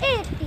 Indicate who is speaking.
Speaker 1: 哎。